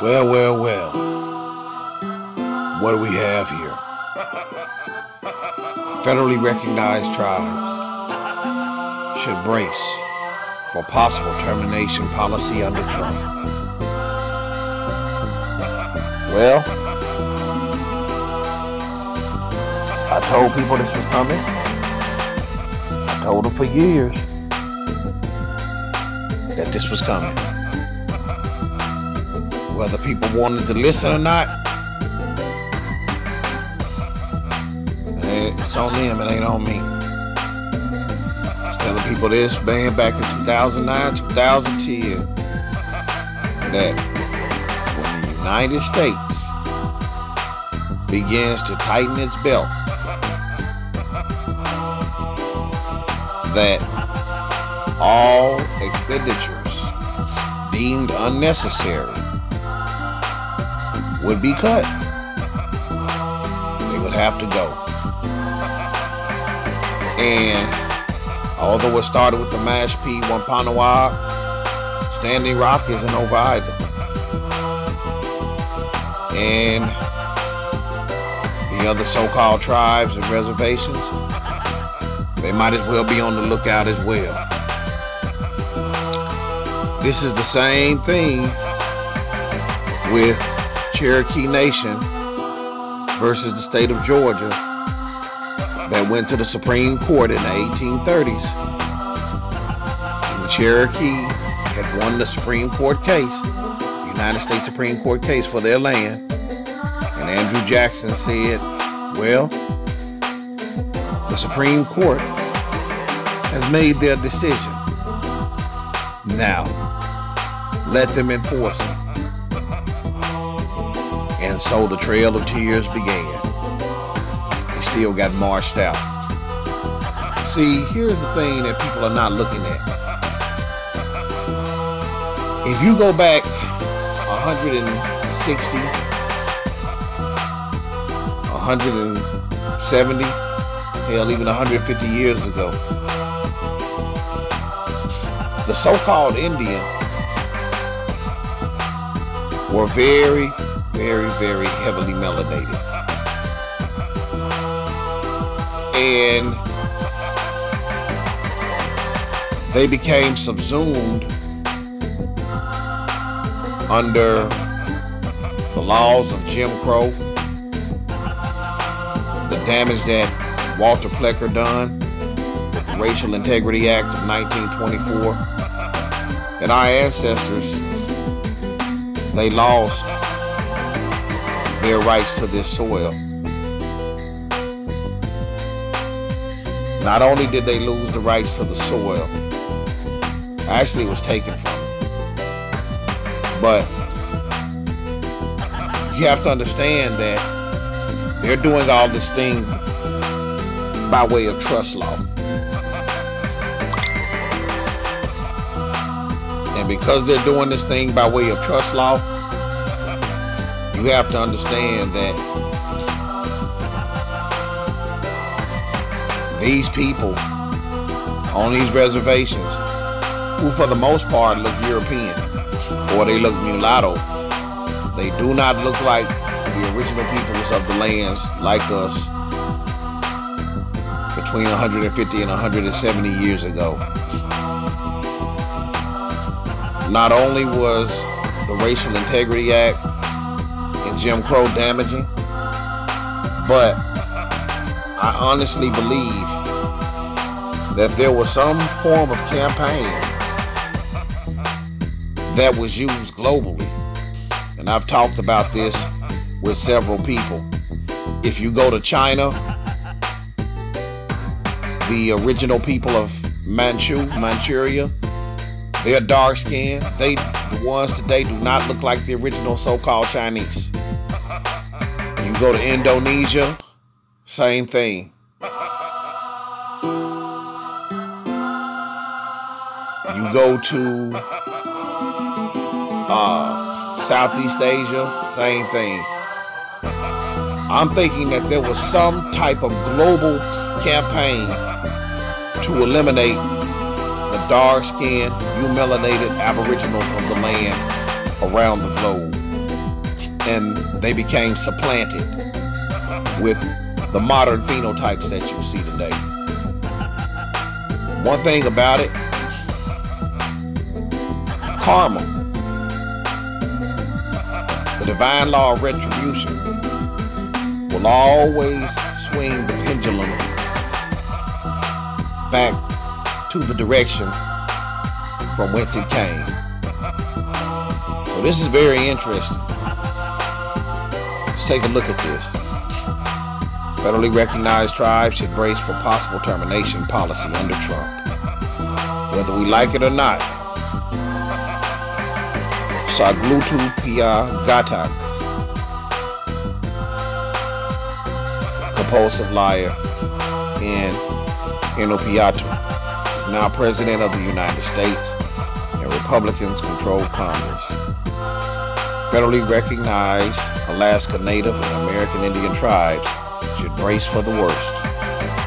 Well, well, well. What do we have here? Federally recognized tribes should brace for possible termination policy under Trump. Well, I told people this was coming. I told them for years that this was coming. Whether people wanted to listen or not, it's on them, it ain't on me. Telling people this, man, back in 2009, 2010, that when the United States begins to tighten its belt, that all expenditures deemed unnecessary would be cut. They would have to go. And although it started with the Mashpee Wampanoag, Standing Rock isn't over either. And the other so-called tribes and reservations, they might as well be on the lookout as well. This is the same thing with Cherokee Nation versus the state of Georgia that went to the Supreme Court in the 1830s. And the Cherokee had won the Supreme Court case, the United States Supreme Court case for their land. And Andrew Jackson said, well, the Supreme Court has made their decision. Now, let them enforce it. And so the Trail of Tears began. They still got marched out. See, here's the thing that people are not looking at. If you go back 160, 170, hell, even 150 years ago, the so-called Indian were very, very, very heavily melanated. And they became subsumed under the laws of Jim Crow, the damage that Walter Plecker done the Racial Integrity Act of 1924, and our ancestors, they lost their rights to this soil. Not only did they lose the rights to the soil, actually it was taken from them. But you have to understand that they're doing all this thing by way of trust law. And because they're doing this thing by way of trust law, you have to understand that these people on these reservations, who for the most part look European or they look mulatto, they do not look like the original peoples of the lands like us between 150 and 170 years ago. Not only was the Racial Integrity Act Jim Crow damaging, but I honestly believe that there was some form of campaign that was used globally, and I've talked about this with several people. If you go to China, the original people of Manchu, Manchuria, they're dark skinned. They, the ones today, do not look like the original so-called Chinese. Go to Indonesia, same thing. You go to uh, Southeast Asia, same thing. I'm thinking that there was some type of global campaign to eliminate the dark skinned, melanated aboriginals of the land around the globe. And they became supplanted with the modern phenotypes that you see today. One thing about it, karma, the divine law of retribution, will always swing the pendulum back to the direction from whence it came. So this is very interesting. Take a look at this. Federally recognized tribes should brace for possible termination policy under Trump. Whether we like it or not, Saglutu Pia Gatak, compulsive liar, and Enopiatu, now President of the United States, and Republicans control Congress. Federally recognized Alaska Native and American Indian tribes should brace for the worst,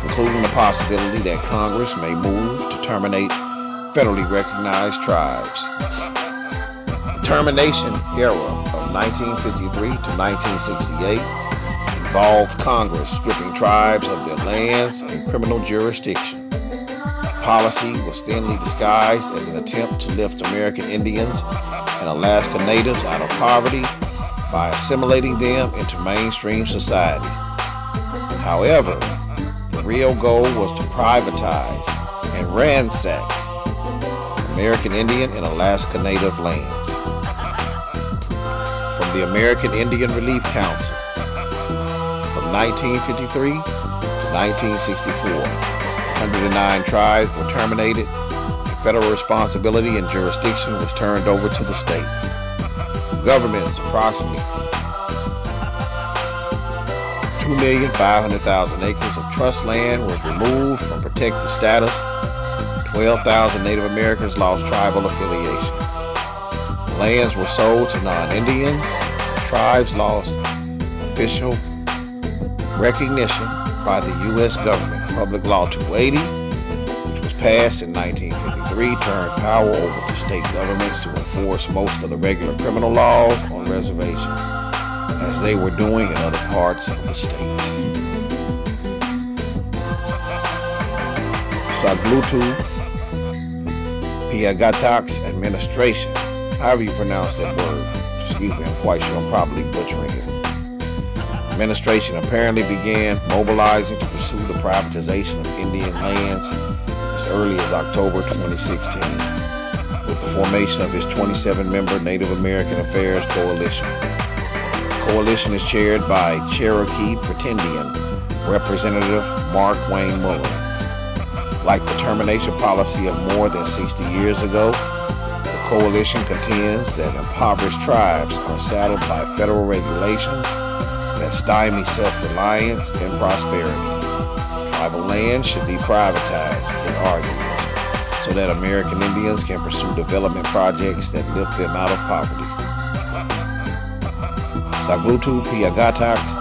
including the possibility that Congress may move to terminate federally recognized tribes. The termination era of 1953 to 1968 involved Congress stripping tribes of their lands and criminal jurisdiction. The policy was thinly disguised as an attempt to lift American Indians and Alaska Natives out of poverty by assimilating them into mainstream society. However, the real goal was to privatize and ransack American Indian and Alaska Native lands. From the American Indian Relief Council, from 1953 to 1964, 109 tribes were terminated, federal responsibility and jurisdiction was turned over to the state. Governments approximately 2,500,000 acres of trust land was removed from protected status. 12,000 Native Americans lost tribal affiliation. Lands were sold to non-Indians. Tribes lost official recognition by the U.S. government. Public Law 280, which was passed in 1953, turned power over to state governments to enforce most of the regular criminal laws on reservations as they were doing in other parts of the state. Saglutu Piagatak's administration, however you pronounce that word, excuse me, I'm quite sure I'm probably butchering it. Administration apparently began mobilizing to pursue the privatization of Indian lands early as October 2016 with the formation of his 27-member Native American Affairs Coalition The coalition is chaired by Cherokee Pretendian Representative Mark Wayne Mullin. Like the termination policy of more than 60 years ago, the coalition contends that impoverished tribes are saddled by federal regulations that stymie self-reliance and prosperity. Tribal land should be privatized, it argues, so that American Indians can pursue development projects that lift them out of poverty. Saglutu Piagatax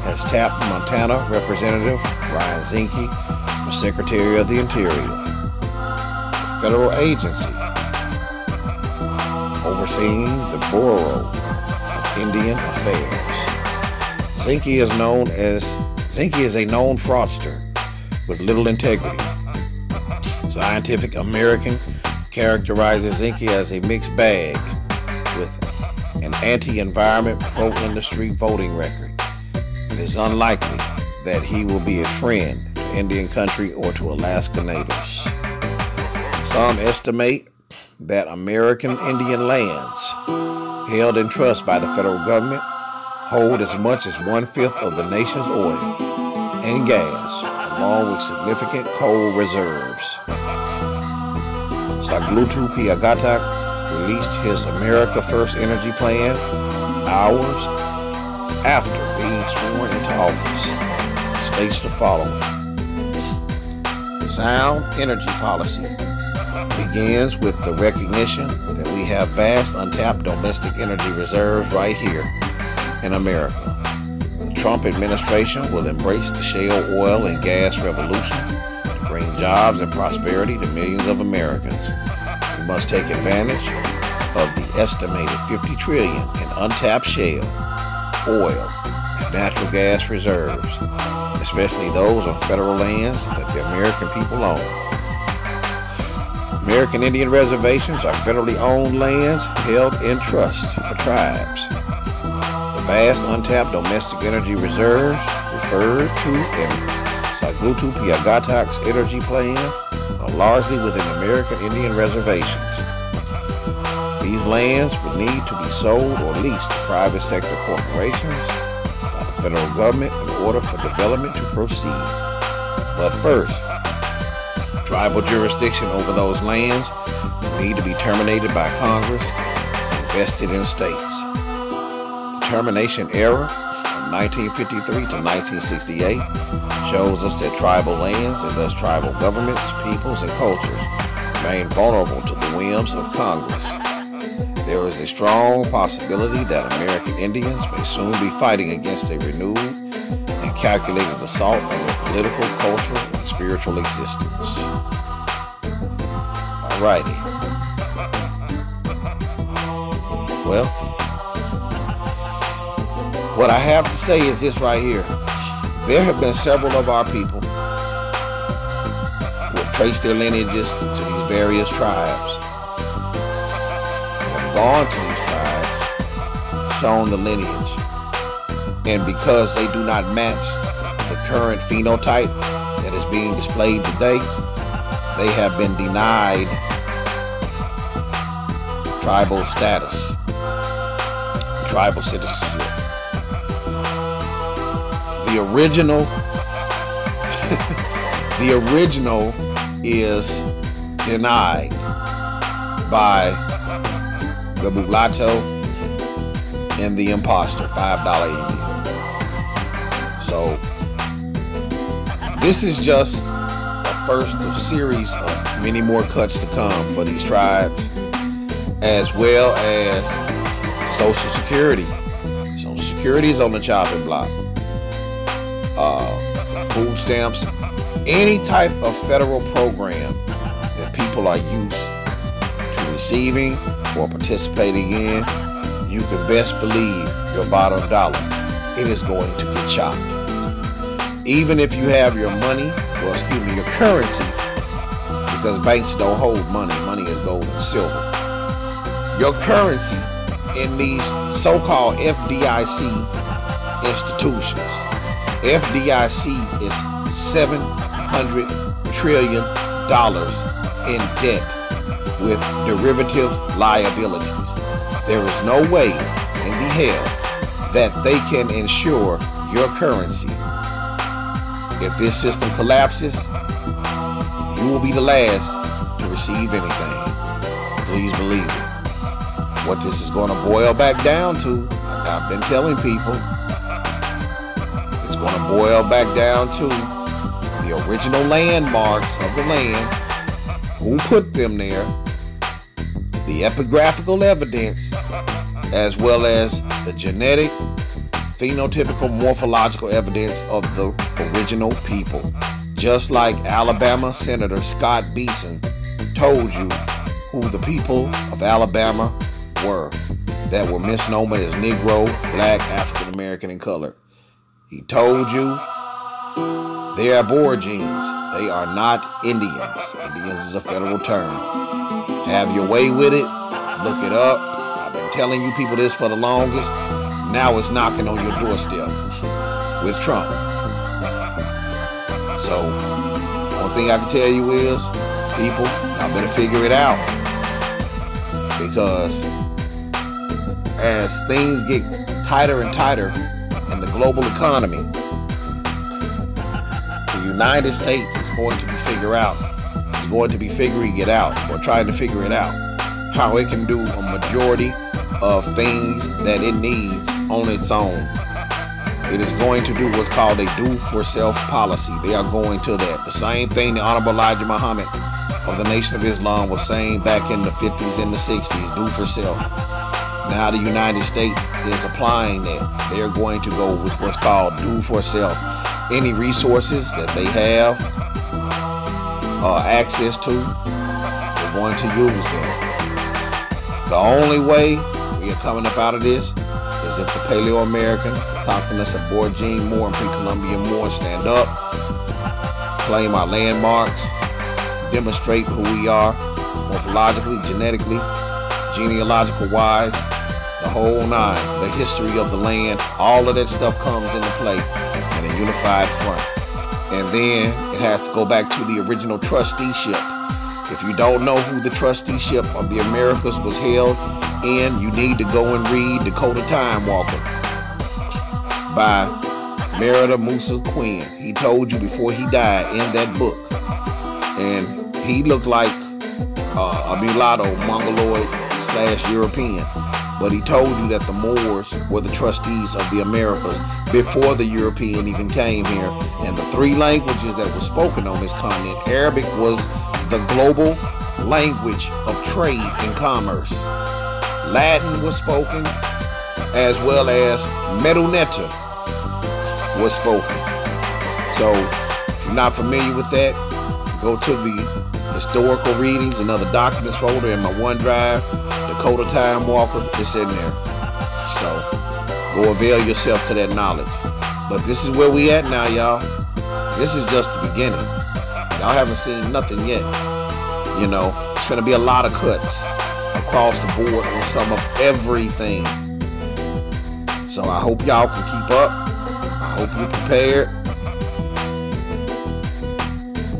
has tapped Montana Representative Ryan Zinke for Secretary of the Interior. A federal agency overseeing the Bureau of Indian Affairs. Zinke is known as Zinke is a known fraudster with little integrity. Scientific American characterizes Zinke as a mixed bag with an anti-environment, pro-industry voting record. It is unlikely that he will be a friend to Indian country or to Alaska natives. Some estimate that American Indian lands held in trust by the federal government hold as much as one-fifth of the nation's oil and gas, along with significant coal reserves. Saglutu Piagatak released his America First Energy Plan hours after being sworn into office. States the following Sound energy policy begins with the recognition that we have vast untapped domestic energy reserves right here in America. The Trump administration will embrace the shale oil and gas revolution to bring jobs and prosperity to millions of Americans. We must take advantage of the estimated 50 trillion in untapped shale oil and natural gas reserves, especially those on federal lands that the American people own. American Indian reservations are federally owned lands held in trust for tribes. Vast untapped domestic energy reserves referred to in Saglutu Piagata's energy plan are largely within American Indian reservations. These lands would need to be sold or leased to private sector corporations by the federal government in order for development to proceed. But first, Tribal jurisdiction over those lands would need to be terminated by Congress and vested in states. Termination era from 1953 to 1968 shows us that tribal lands and thus tribal governments, peoples, and cultures remain vulnerable to the whims of Congress. There is a strong possibility that American Indians may soon be fighting against a renewed and calculated assault on their political, cultural, and spiritual existence. Alrighty. Well, what I have to say is this right here. There have been several of our people who have traced their lineages to these various tribes, have gone to these tribes, shown the lineage, and because they do not match the current phenotype that is being displayed today, they have been denied tribal status, tribal citizenship. The original, the original is denied by the mulatto and the imposter, $5 Indian. So, this is just the first of series of many more cuts to come for these tribes, as well as Social Security. Social Security is on the chopping block. Uh, food stamps, any type of federal program that people are used to receiving or participating in, you can best believe your bottom dollar, it is going to get chopped. Even if you have your money or excuse me, your currency, because banks don't hold money. Money is gold and silver. Your currency in these so-called FDIC institutions. FDIC is 700 trillion dollars in debt with derivative liabilities. There is no way in the hell that they can insure your currency if this system collapses, you will be the last to receive anything. Please believe it. What this is going to boil back down to, like I've been telling people, going to boil back down to the original landmarks of the land, who put them there, the epigraphical evidence, as well as the genetic phenotypical morphological evidence of the original people. Just like Alabama Senator Scott Beason told you who the people of Alabama were that were misnomer as Negro, Black, African American, and colored. He told you they're Aborigines. They are not Indians. Indians is a federal term. Have your way with it. Look it up. I've been telling you people this for the longest. Now it's knocking on your doorstep with Trump. So, one thing I can tell you is, people, y'all better figure it out. Because as things get tighter and tighter in the global economy, the United States is going to be figure out, is going to be figuring it out, or trying to figure it out, how it can do a majority of things that it needs on its own. It is going to do what's called a do for self policy. They are going to that. The same thing the Honorable Elijah Muhammad of the Nation of Islam was saying back in the 50s and the 60s do for self. Now the United States is applying that. They're going to go with what's called do for self. Any resources that they have uh, access to, they're going to use them. The only way we are coming up out of this is if the Paleo American, Autochthonous, Aborigine, Moor, and Pre-Columbian Moor stand up, claim our landmarks, demonstrate who we are, morphologically, genetically, genealogical wise, whole nine, the history of the land, all of that stuff comes into play in a unified front. And then it has to go back to the original trusteeship. If you don't know who the trusteeship of the Americas was held in, you need to go and read Dakota Time Walker by Merida Musa Quinn. He told you before he died in that book. And he looked like uh, a mulatto, mongoloid slash European. But he told you that the Moors were the trustees of the Americas before the European even came here. And the three languages that were spoken on this continent, Arabic was the global language of trade and commerce. Latin was spoken, as well as Medu Neter was spoken. So, if you're not familiar with that, go to the historical readings and other documents folder in my OneDrive. Dakota Time Walker is in there. So, go avail yourself to that knowledge. But this is where we at now, y'all. This is just the beginning. Y'all haven't seen nothing yet. You know, it's gonna be a lot of cuts across the board on some of everything. So I hope y'all can keep up. I hope you're prepared.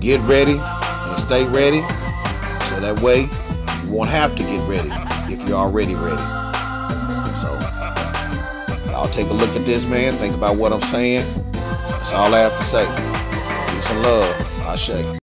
Get ready and stay ready. So that way you won't have to get ready you're already ready. So y'all take a look at this, man. Think about what I'm saying. That's all I have to say. Peace and love. Say.